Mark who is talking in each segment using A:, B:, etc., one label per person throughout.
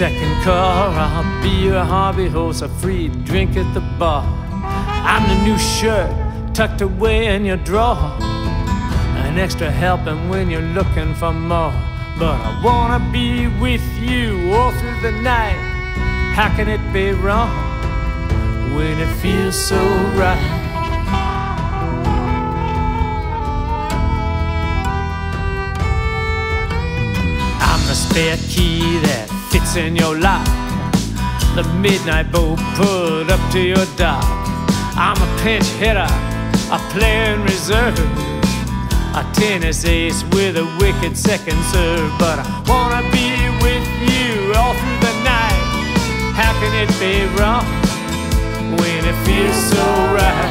A: second car. I'll be your hobby horse, a free drink at the bar. I'm the new shirt tucked away in your drawer. An extra helping when you're looking for more. But I wanna be with you all through the night. How can it be wrong when it feels so right? Spare key that fits in your lock. The midnight boat put up to your dock. I'm a pinch hitter, a player in reserve. A tennis ace with a wicked second serve. But I wanna be with you all through the night. How can it be wrong when it feels so right?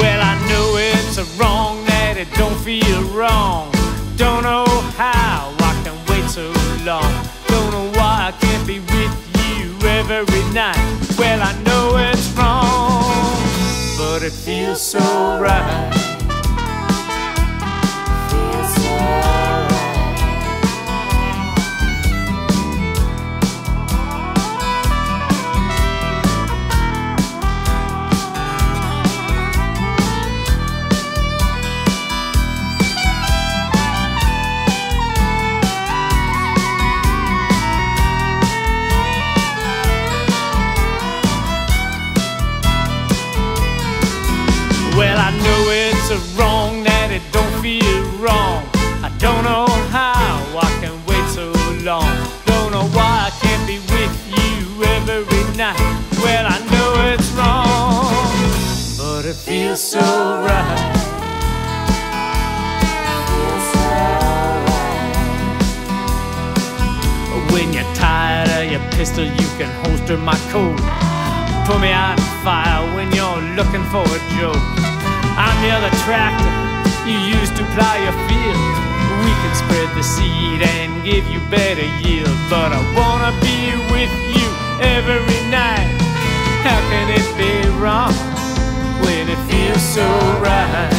A: Well, I know it's wrong that it don't feel wrong. Don't know how I can wait so long. Don't know why I can't be with you every night. Well, I know it's wrong, but it feels so right. Wrong. I don't know how I can wait so long. Don't know why I can't be with you every night. Well, I know it's wrong, but it feels so right. When you're tired of your pistol, you can holster my Colt. Put me out in fire when you're looking for a joke. I'm the other tractor you used to plow your field. We can spread the seed and give you better yield. But I wanna be with you every night. How can it be wrong when it feels so right?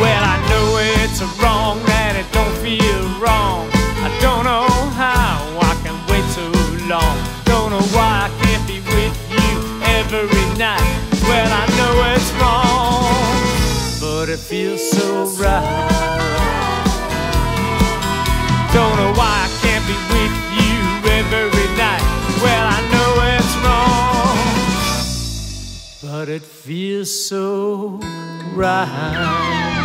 A: Well, I know it's wrong that it don't feel wrong. I don't know how I can wait so long. Don't know why I can't be with you every night. Well, I know it's wrong, it feels so right. Don't know why I can't be with you every night. Well, I know it's wrong, but it feels so right.